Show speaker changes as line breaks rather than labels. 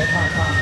没办法